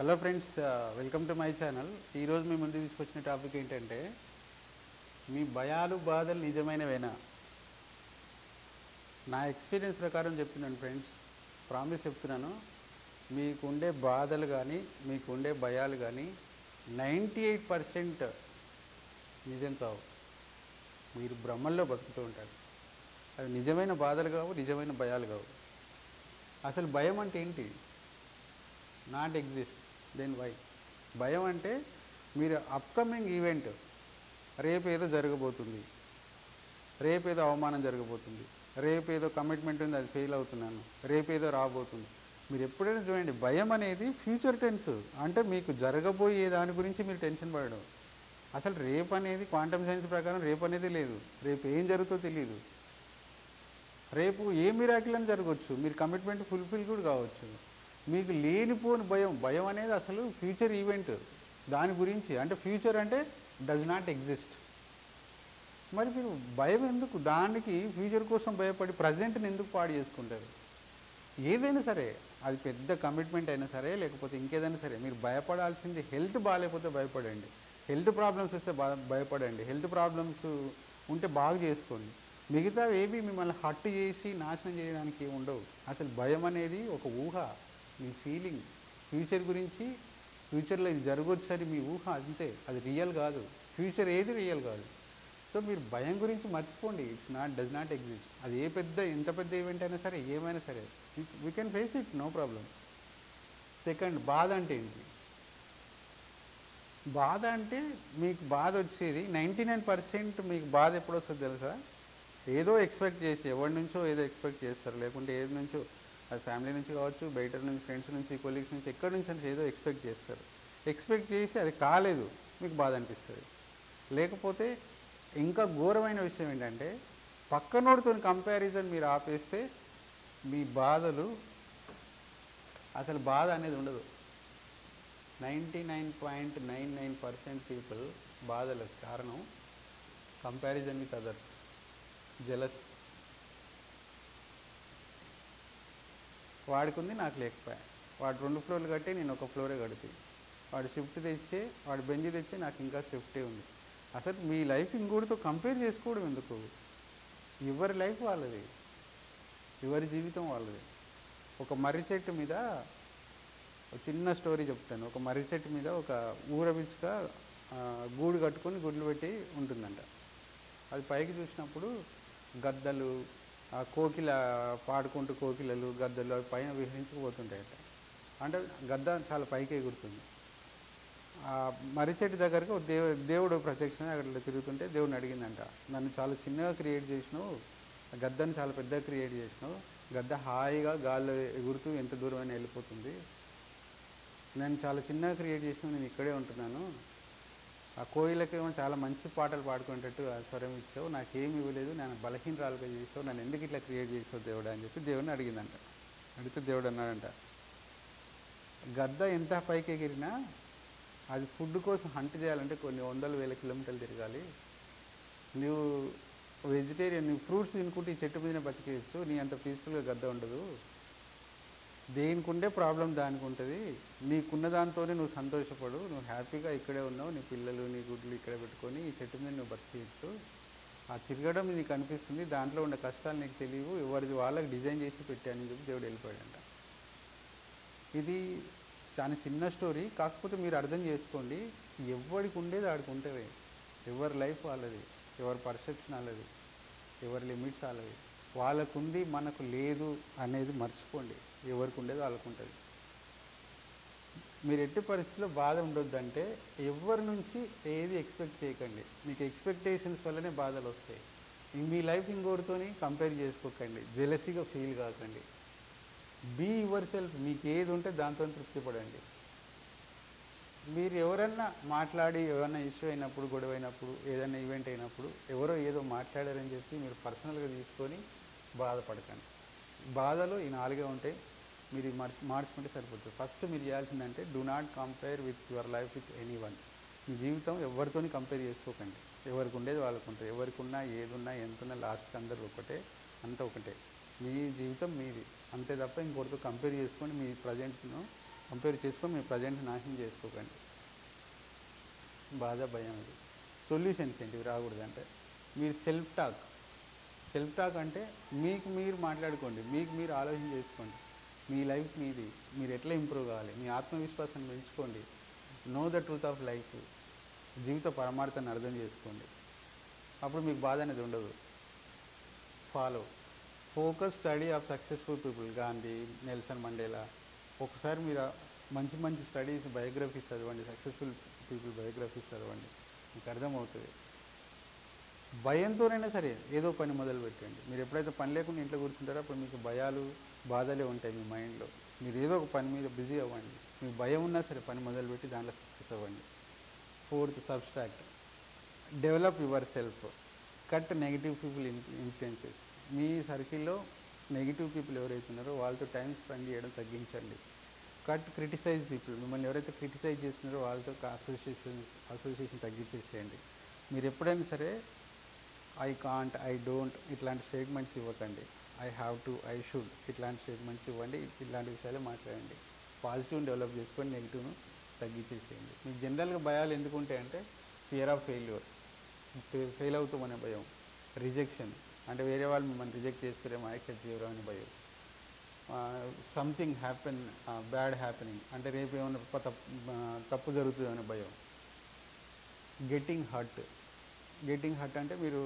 Hello friends welcome to my channel ఈరోజు మీ ముందు తీసుకొచ్చిన టాపిక్ ఏంటంటే మీ భయాలు బాధలు నిజమైనవేనా? నా ఎక్స్పీరియన్స్ ప్రకారం చెప్తున్నాను ఫ్రెండ్స్ ప్రామిస్ చెప్తున్నాను. మీకు ఉండే బాధలు కానీ మీకు ఉండే భయాలు కానీ నైంటీ ఎయిట్ పర్సెంట్ నిజం కావు. మీరు భ్రమల్లో బతుకుతూ ఉంటారు. అవి నిజమైన బాధలు కావు నిజమైన భయాలు కావు. అసలు భయం అంటే ఏంటి? నాట్ ఎగ్జిస్ట్ దెన్ వై భయం అంటే మీరు అప్కమింగ్ ఈవెంట్ రేపు ఏదో జరగబోతుంది. రేపు ఏదో అవమానం జరగబోతుంది. రేపు ఏదో కమిట్మెంట్ ఉంది అది ఫెయిల్ అవుతున్నాను. రేపు ఏదో రాబోతుంది. మీరు ఎప్పుడైనా చూడండి భయం అనేది ఫ్యూచర్ టెన్స్ అంటే మీకు జరగబోయే దాని గురించి మీరు టెన్షన్ పడడం. అసలు రేపు అనేది క్వాంటమ్ సైన్స్ ప్రకారం రేపు అనేది లేదు. రేపు ఏం జరుగుతుందో తెలియదు రేపు ఏ మిరాకిల్ అని జరగవచ్చు మీరు కమిట్మెంట్ ఫుల్ఫిల్ కూడా కావచ్చు. మీకు లేనిపోని భయం భయం అనేది అసలు ఫ్యూచర్ ఈవెంట్ దాని గురించి అంటే ఫ్యూచర్ అంటే డజ్ నాట్ ఎగ్జిస్ట్ మరి మీరు భయం ఎందుకు? దానికి ఫ్యూచర్ కోసం భయపడి ప్రజెంట్ని ఎందుకు పాడు చేసుకుంటారు? ఏదైనా సరే అది పెద్ద కమిట్మెంట్ అయినా సరే లేకపోతే ఇంకేదైనా సరే మీరు భయపడాల్సింది హెల్త్ బాగాలేకపోతే భయపడండి. హెల్త్ ప్రాబ్లమ్స్ వస్తే బా భయపడండి. హెల్త్ ప్రాబ్లమ్స్ ఉంటే బాగా చేసుకోండి. మిగతా ఏవి మిమ్మల్ని హట్ చేసి నాశనం చేయడానికి ఉండవు. అసలు భయం అనేది ఒక ఊహ. మీ ఫీలింగ్ ఫ్యూచర్ గురించి ఫ్యూచర్లో ఇది జరగొచ్చని మీ ఊహ అంతే. అది రియల్ కాదు. ఫ్యూచర్ ఏది రియల్ కాదు. సో మీరు భయం గురించి మర్చిపోండి. It's not does not exist అది ఏ పెద్ద ఎంత పెద్ద ఈవెంట్ అయినా సరే ఏమైనా సరే we can face it no problem second బాధ అంటే ఏంటి? బాధ అంటే మీకు బాధ వచ్చేది నైంటీ నైన్ పర్సెంట్ మీకు బాధ ఎప్పుడు వస్తుంది తెలుసా? ఏదో ఎక్స్పెక్ట్ చేసి ఎవరి నుంచో ఏదో ఎక్స్పెక్ట్ చేస్తారు. లేకుంటే ఏది నుంచో అది ఫ్యామిలీ నుంచి కావచ్చు బయట నుంచి ఫ్రెండ్స్ నుంచి కొలీగ్స్ నుంచి ఎక్కడి నుంచి అంటే ఏదో ఎక్స్పెక్ట్ చేస్తారు. ఎక్స్పెక్ట్ చేసి అది కాలేదు మీకు బాధ అనిపిస్తుంది. లేకపోతే ఇంకా ఘోరమైన విషయం ఏంటంటే పక్కనోడితో కంపారిజన్ మీరు ఆపేస్తే మీ బాధలు అసలు బాధ అనేది ఉండదు. Ninety nine point nine nine percent people బాధలకు కారణం కంపారిజన్ విత్ అదర్స్ జలస్ వాడికి నాకు లేకపోయా. వాడు రెండు ఫ్లోర్లు కట్టి నేను ఒక ఫ్లోరే కడితే. వాడు షిఫ్ట్ తెచ్చే వాడు బెంచ్ తెచ్చే నాకు ఇంకా షిఫ్టే ఉంది. అసలు మీ లైఫ్ ఇంకోటితో కంపేర్ చేసుకోవడం ఎందుకు? ఎవరి లైఫ్ వాళ్ళది? ఎవరి జీవితం వాళ్ళది? ఒక మర్రి చెట్టు మీద చిన్న స్టోరీ చెప్తాను. ఒక మర్రి చెట్టు మీద ఒక ఊరబిచ్చుక గూడు కట్టుకొని గుడ్లు పెట్టి ఉంటుందంట. అది పైకి చూసినప్పుడు గద్దలు ఆ కోకిల పాడుకుంటూ కోకిలలు గద్దలు అవి పైన విహరించుకుపోతుంటాయట. అంటే గద్ద చాలా పైకి ఎగురుతుంది. ఆ మర్రి చెట్టు దగ్గరకు ఒక దేవు దేవుడు ప్రత్యక్షంగా అక్కడ తిరుగుతుంటే దేవుడిని అడిగిందంట నన్ను చాలా చిన్నగా క్రియేట్ చేసినావు ఆ గద్దను చాలా పెద్దగా క్రియేట్ చేసినావు గద్ద హాయిగా గాల్లో ఎగురుతూ ఎంత దూరమైనా వెళ్ళిపోతుంది. నేను చాలా చిన్నగా క్రియేట్ చేసినావు నేను ఇక్కడే ఉంటున్నాను ఆ కోయిలకేమో చాలా మంచి పాటలు పాడుకునేటట్టు ఆ స్వరం ఇచ్చావు. నాకేమి ఇవ్వలేదు. నేను బలహీనరాలుగా చేసావు నన్ను ఎందుకు ఇట్లా క్రియేట్ చేసావు దేవుడు అని చెప్పి దేవుడిని అడిగిందంట. అడిగితే దేవుడు అన్నాడంట గద్ద ఎంత పైకి ఎగిరినా అది ఫుడ్ కోసం హంట్ చేయాలంటే కొన్ని వందల వేల కిలోమీటర్లు తిరగాలి. నువ్వు వెజిటేరియన్ నువ్వు ఫ్రూట్స్ తినుకుంటే ఈ చెట్టు మీదనే బతికేయచ్చు. నీ అంత పీస్ఫుల్గా గద్ద ఉండదు. దేనికి ఉండే ప్రాబ్లం దానికి ఉంటుంది నీకున్న దాంతోనే నువ్వు సంతోషపడు నువ్వు హ్యాపీగా ఇక్కడే ఉన్నావు నీ పిల్లలు నీ గుడ్లు ఇక్కడే పెట్టుకొని ఈ చెట్టు మీద నువ్వు బతికేయచ్చు ఆ తిరగడం నీకు అనిపిస్తుంది దాంట్లో ఉండే కష్టాలు నీకు తెలియవు ఎవరిది వాళ్ళకి డిజైన్ చేసి పెట్టానని చెప్పి దేవుడు వెళ్ళిపోయాడంట. ఇది చాలా చిన్న స్టోరీ కాకపోతే మీరు అర్థం చేసుకోండి ఎవరికి ఉండేది ఆడికి ఉంటుంది ఎవరి లైఫ్ వాళ్ళది ఎవరి పర్సెప్షన్ వాళ్ళది ఎవరి లిమిట్స్ వాళ్ళది. వాళ్ళకుంది మనకు లేదు అనేది మర్చిపోండి. ఎవరికి ఉండేది వాళ్ళకు ఉంటుంది మీరు ఎట్టి పరిస్థితిలో బాధ ఉండొద్దంటే ఎవరి నుంచి ఏది ఎక్స్పెక్ట్ చేయకండి. మీకు ఎక్స్పెక్టేషన్స్ వల్లనే బాధలు వస్తాయి మీ లైఫ్ ఇంకోటితోని కంపేర్ చేసుకోకండి. జెలసీగా ఫీల్ కాకండి. బీ యువర్ సెల్ఫ్ మీకు ఏది ఉంటే దాంతో తృప్తి పడండి మీరు ఎవరన్నా మాట్లాడి ఏమైనా ఇష్యూ అయినప్పుడు గొడవ అయినప్పుడు ఏదైనా ఈవెంట్ అయినప్పుడు ఎవరో ఏదో మాట్లాడారని చెప్పి మీరు పర్సనల్గా తీసుకొని బాధపడకండి. బాధలో ఈ నాలుగే ఉంటాయి. మీరు ఇది మార్చు మార్చుకుంటే సరిపోతుంది. ఫస్ట్ మీరు చేయాల్సిందంటే do not compare with your life with anyone మీ జీవితం ఎవరితోని కంపేర్ చేసుకోకండి. ఎవరికి ఉండేది వాళ్ళకు ఉంటుంది. ఎవరికి ఉన్నా ఏదున్నా ఉన్నా ఎంత లాస్ట్కి అందరూ ఒకటే అంతా ఒకటే. మీ జీవితం మీది. అంతే తప్ప ఇంకొకరితో కంపేర్ చేసుకొని మీ ప్రజెంట్ను కంపేర్ చేసుకొని మీ ప్రజెంట్ నాశనం చేసుకోకండి. బాధ భయం ఇది సొల్యూషన్స్ ఏంటివి రాకూడదంటే. మీరు సెల్ఫ్ టాక్ సెల్ఫ్ టాక్ అంటే మీకు మీరు మాట్లాడుకోండి. మీకు మీరు ఆలోచన చేసుకోండి. మీ లైఫ్ మీది. మీరు ఎట్లా ఇంప్రూవ్ కావాలి? మీ ఆత్మవిశ్వాసాన్ని పెంచుకోండి. Know the truth of life జీవిత పరమార్థాన్ని అర్థం చేసుకోండి. అప్పుడు మీకు బాధ అనేది ఉండదు. Follow focus study of successful people Gandhi Nelson Mandela. ఒకసారి మీరు మంచి మంచి స్టడీస్ బయోగ్రఫీస్ చదవండి సక్సెస్ఫుల్ పీపుల్ బయోగ్రఫీస్ చదవండి. మీకు అర్థమవుతుంది. భయంతోనైనా సరే ఏదో పని మొదలు పెట్టండి. మీరు ఎప్పుడైతే పని లేకుండా ఇంట్లో కూర్చుంటారో అప్పుడు మీకు భయాలు బాధలే ఉంటాయి మీ మైండ్లో. మీరు ఏదో ఒక పని మీద బిజీ అవ్వండి. మీకు భయం ఉన్నా సరే పని మొదలుపెట్టి దాంట్లో సక్సెస్ అవ్వండి. Fourth subtract. Develop yourself. Cut negative people influences. మీ సర్కిల్లో నెగిటివ్ పీపుల్ ఎవరైతే ఉన్నారో వాళ్ళతో టైం స్పెండ్ చేయడం తగ్గించండి. కట్ క్రిటిసైజ్ పీపుల్ మిమ్మల్ని ఎవరైతే క్రిటిసైజ్ చేస్తున్నారో వాళ్ళతో అసోసియేషన్ అసోసియేషన్ తగ్గించేసేయండి. మీరు ఎప్పుడైనా సరే ఐ కాంట్ ఐ డోంట్ ఇట్లాంటి స్టేట్మెంట్స్ ఇవ్వకండి. I have to I should ఇట్లాంటి స్టేట్మెంట్స్ ఇవ్వండి. ఇట్లాంటి విషయాలే మాట్లాడండి. పాజిటివ్ని డెవలప్ చేసుకొని నెగిటివ్ను తగ్గించేసేయండి. మీకు జనరల్గా భయాలు ఎందుకు ఉంటాయంటే ఫియర్ ఆఫ్ ఫెయిల్యూర్ ఫెయిల్ అవుతామనే భయం. రిజెక్షన్ అంటే వేరే వాళ్ళు మిమ్మల్ని రిజెక్ట్ చేస్తారేమో యాక్సెప్ట్ చేయరు అని భయం సంథింగ్ హ్యాపెన్ బ్యాడ్ హ్యాపెనింగ్ అంటే రేపు ఏమైనా తప్పు జరుగుతుంది అనే భయం గెట్టింగ్ హర్ట్ గెట్టింగ్ హర్ట్ అంటే మీరు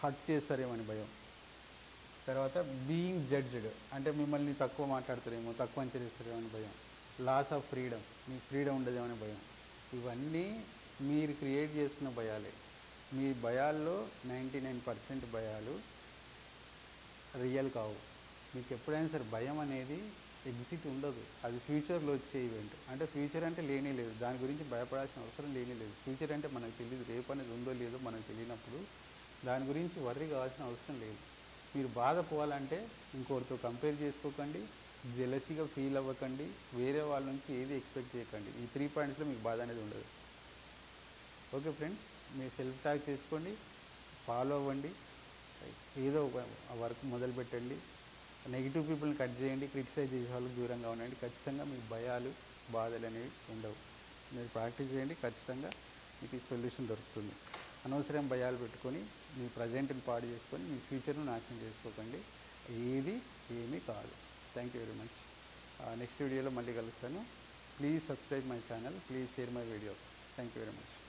హర్ట్ చేస్తారేమని భయం తర్వాత బీయింగ్ జడ్జ్డ్ అంటే మిమ్మల్ని తక్కువ మాట్లాడతారేమో తక్కువ అంచరిస్తారేమో అని భయం లాస్ ఆఫ్ ఫ్రీడమ్ మీ ఫ్రీడమ్ ఉండదేమో అని భయం ఇవన్నీ మీరు క్రియేట్ చేసుకున్న భయాలే. మీ భయాల్లో నైంటీ నైన్ పర్సెంట్ భయాలు రియల్ కావు. మీకు ఎప్పుడైనా సరే భయం అనేది ఎగ్జిట్ ఉండదు. అది ఫ్యూచర్లో వచ్చే ఈవెంట్ అంటే ఫ్యూచర్ అంటే లేనే లేదు. దాని గురించి భయపడాల్సిన అవసరం లేనే లేదు. ఫ్యూచర్ అంటే మనకు తెలియదు రేపు అనేది ఉందో లేదో మనకు తెలియనప్పుడు దాని గురించి వర్రీ కావాల్సిన అవసరం లేదు. మీరు బాధపోవాలంటే ఇంకోరితో కంపేర్ చేసుకోకండి. జెలసీగా ఫీల్ అవ్వకండి. వేరే వాళ్ళ నుంచి ఏది ఎక్స్పెక్ట్ చేయకండి. ఈ త్రీ పాయింట్స్లో మీకు బాధ అనేది ఉండదు. ఓకే ఫ్రెండ్స్ మీరు సెల్ఫ్ టాక్ చేసుకోండి ఫాలో అవ్వండి. ఏదో ఆ వర్క్ మొదలు పెట్టండి. నెగిటివ్ పీపుల్ని కట్ చేయండి క్రిటిసైజ్ చేసే వాళ్ళకి దూరంగా ఉండండి. ఖచ్చితంగా మీ భయాలు బాధలు అనేవి ఉండవు. మీరు ప్రాక్టీస్ చేయండి ఖచ్చితంగా మీకు సొల్యూషన్ దొరుకుతుంది. అనవసరం భయాలు పెట్టుకొని మీ ప్రజెంట్ని పాడు చేసుకొని మీ ఫ్యూచర్ను నాశనం చేసుకోకండి. ఏది ఏమీ కాదు. Thank you very much next వీడియోలో మళ్ళీ కలుస్తాను. Please subscribe my channel please share my videos thank you very much